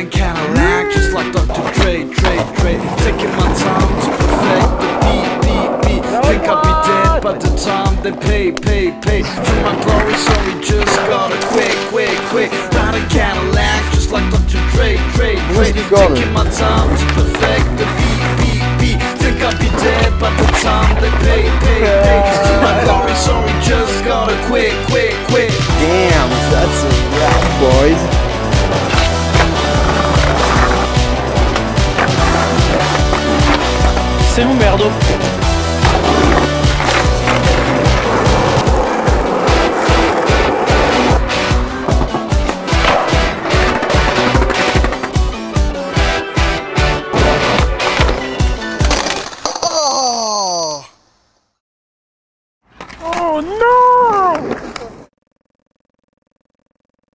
and Cadillac Just like Dr. Dre, Dre, Dre Taking my time to perfect the beat, beat, beat Think I'll be dead by the time they pay, pay, pay For my glory, so we just gotta quick, quick, quick. Ride a Cadillac just like Dr. Dre, Dre, Dre Taking my time to perfect the beat C'est mon merdo. Oh! Oh non